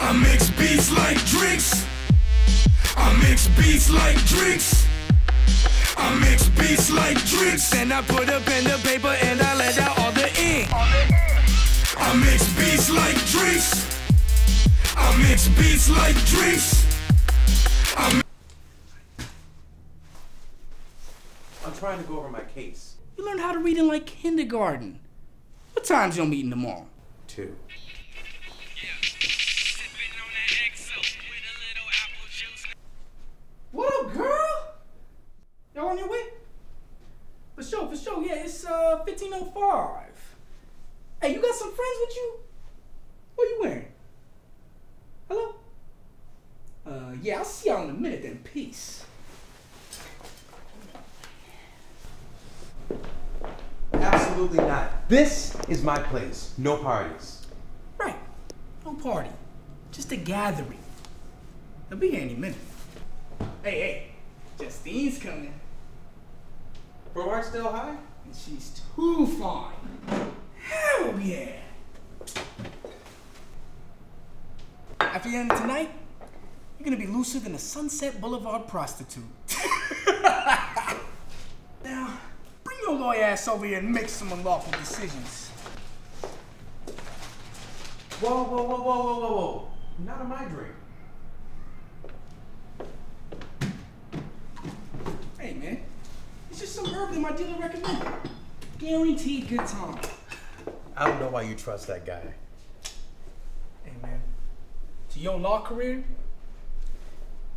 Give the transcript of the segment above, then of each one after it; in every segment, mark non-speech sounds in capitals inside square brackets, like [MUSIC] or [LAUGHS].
I mix beats like drinks. I mix beats like drinks. I mix beats like drinks. Then I put a pen to paper and I let out all the ink. I mix beats like drinks. I mix beats like drinks. I I'm trying to go over my case. You learned how to read in like kindergarten. What time's your meeting tomorrow? Two. 1505. Hey, you got some friends with you? What are you wearing? Hello? Uh, yeah, I'll see y'all in a minute then. Peace. Absolutely not. This is my place. No parties. Right. No party. Just a gathering. They'll be here any minute. Hey, hey. Justine's coming. Bro, aren't still high? And she's too fine. Hell yeah. After the end tonight, you're gonna be looser than a Sunset Boulevard prostitute. [LAUGHS] now, bring your lawyer ass over here and make some unlawful decisions. Whoa, whoa, whoa, whoa, whoa, whoa, whoa. Not on my drink. Hey man, it's just some herb that my dealer recommended. Guaranteed good time. I don't know why you trust that guy. Hey man, to your law career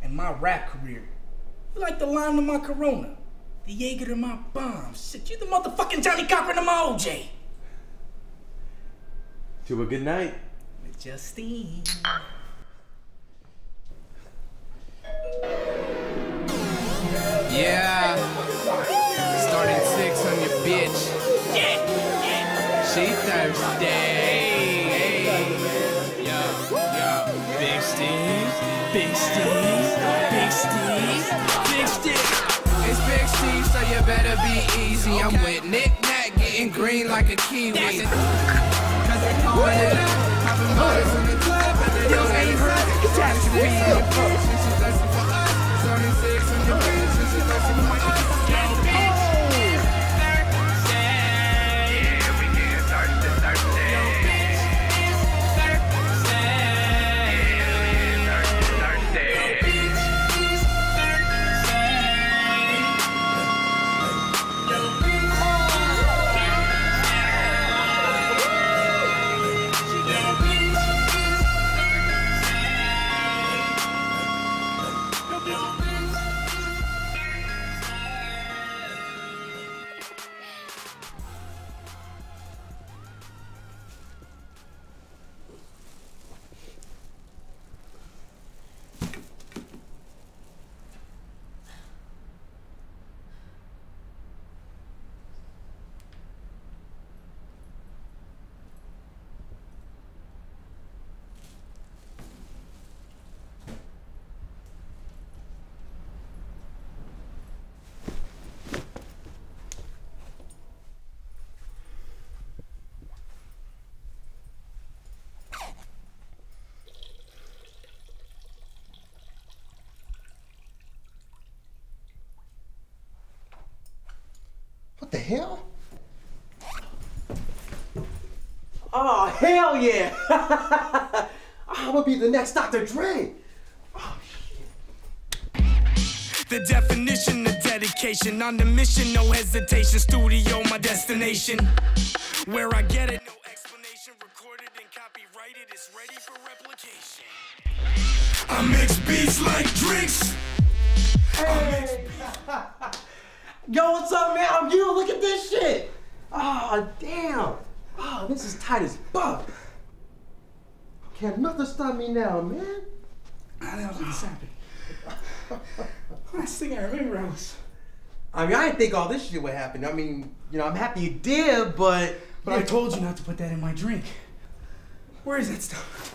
and my rap career, you like the lime to my Corona, the Jaeger to my bomb. Shit, you the motherfucking Johnnie Cochran to my OJ. To a good night. With Justine. Yeah. She thirsty. Hey. Yo, yo. Big Steve. Big Steve. Big Steve. Big Steve. It's Big Steve, so you better be easy. I'm with Nick Nack, getting green like a kiwi. Cause they calling it. The hell? Oh, hell yeah! [LAUGHS] I'm gonna be the next Dr. Dre. The definition of dedication on the mission, no hesitation. Studio, my destination. Where I get it, no explanation. Recorded and copyrighted, it's ready for replication. I mix beats like drinks. Hey! [LAUGHS] Yo, what's up, man? I'm you. Look at this shit. Oh, damn. Oh, this is tight as fuck. Can't nothing stop me now, man. How the hell did this happen? Last thing I remember, I was. I mean, I didn't think all this shit would happen. I mean, you know, I'm happy you did, but. But I told you not to put that in my drink. Where is that stuff?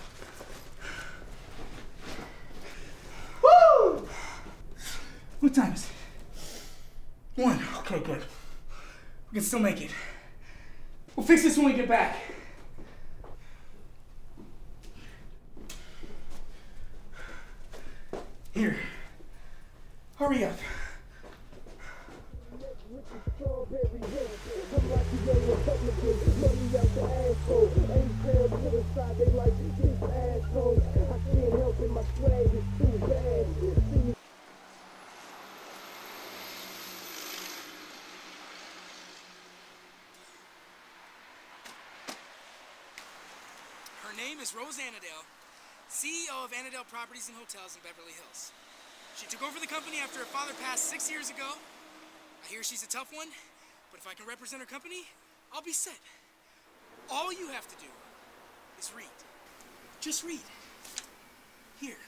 Woo! What time is it? One. Okay, good. We can still make it. We'll fix this when we get back. Here. Hurry up. Her name is Rose Annadale, CEO of Annadale Properties and Hotels in Beverly Hills. She took over the company after her father passed six years ago. I hear she's a tough one, but if I can represent her company, I'll be set. All you have to do is read. Just read. Here.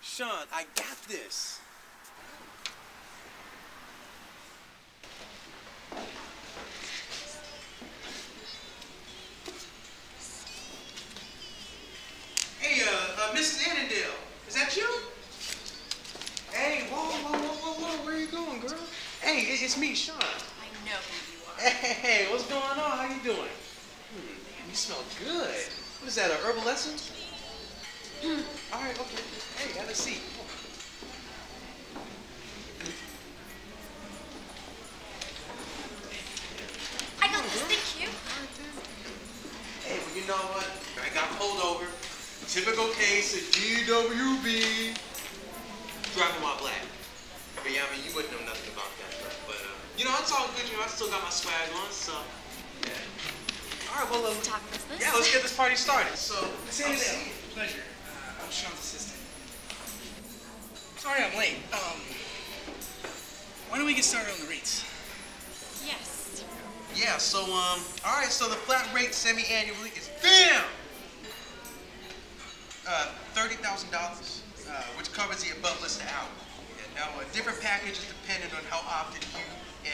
Sean, I got this. Hey, it's me, Sean. I know who you are. Hey, what's going on? How you doing? Hmm, you smell good. What is that, a herbal essence? All right, okay. Hey, have a seat. I got this, thank you. Hey, well, you know what? I got pulled over. Typical case of DWB. Driving while it's all good. You know, I still got my swag on, so. Yeah. All right, well, uh, Talk business. yeah, let's get this party started. So, Miss Annadale, pleasure. Uh, I'm Sean's assistant. Sorry I'm late. Um, why don't we get started on the rates? Yes. Yeah, so um, all right, so the flat rate semi-annually is bam, uh, thirty thousand dollars, uh, which covers the above listed hours. Yeah, now, uh, different packages depending on how often you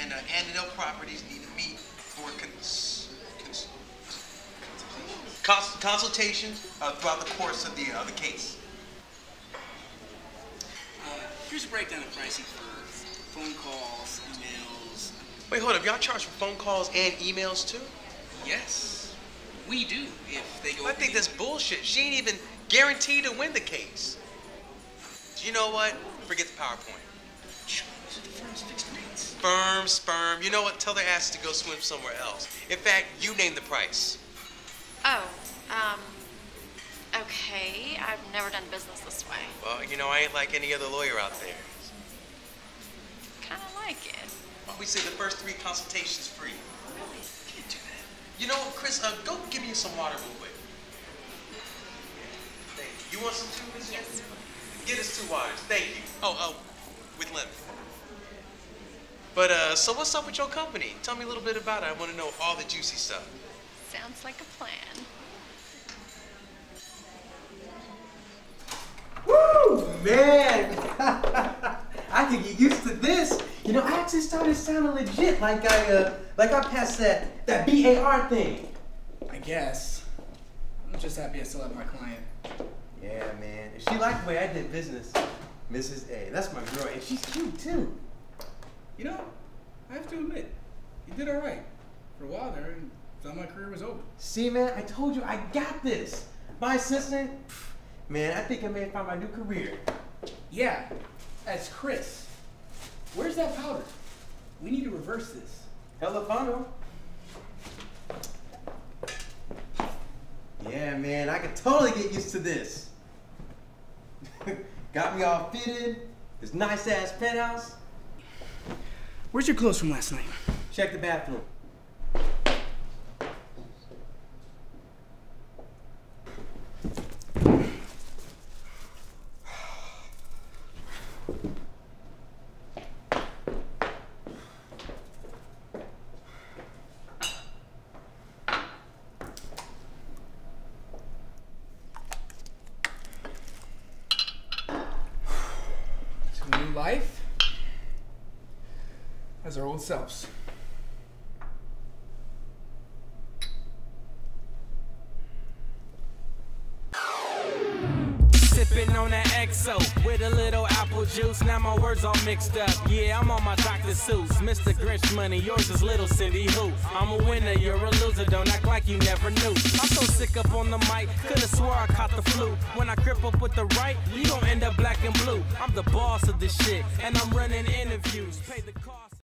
and uh, Annandale Properties need to meet for cons- cons- cons- consultations uh, throughout the course of the uh, the case. Uh, here's a breakdown of pricing for phone calls, emails. Wait, hold up, y'all charge for phone calls and emails too? Yes, we do if they go. I think that's bullshit. She ain't even guaranteed to win the case. Do you know what? Forget the PowerPoint. The firm's fixed rates. Firm, sperm. You know what? Tell their asses to go swim somewhere else. In fact, you name the price. Oh, um, okay. I've never done business this way. Well, you know, I ain't like any other lawyer out there. Kind of like it. Well, we say the first three consultations free. Really? Can't do that. You know what, Chris? Uh, go give me some water real quick. Thank you. You want some too, Miss? Yes. Get us two waters. Thank you. Oh, oh, with lemon. But uh, so what's up with your company? Tell me a little bit about it. I want to know all the juicy stuff. Sounds like a plan. Woo, man! [LAUGHS] I can get used to this. You know, I actually started sounding legit, like I uh, like I passed that that BAR thing. I guess. I'm just happy I still have my client. Yeah, man. If she liked the way I did business, Mrs. A, that's my girl, and she's cute too. You know, I have to admit, you did all right. For a while there, and thought my career was over. See, man, I told you I got this. My assistant, pff, man, I think I may have found my new career. Yeah, as Chris. Where's that powder? We need to reverse this. Hella fun, Yeah, man, I can totally get used to this. [LAUGHS] Got me all fitted. This nice ass penthouse. Where's your clothes from last night? Check the bathroom. New life as our old selves. Sipping on that XO with a little apple juice, now my words all mixed up. Yeah, I'm on my Dr. Seuss. Mr. Grinch money, yours is little Cindy Who. I'm a winner, you're a loser, don't act like you never knew. I'm so sick up on the mic, could've swore I caught the flu. When I grip up with the right, you gon' end up black and blue. I'm the boss of this shit, and I'm running interviews. Pay the.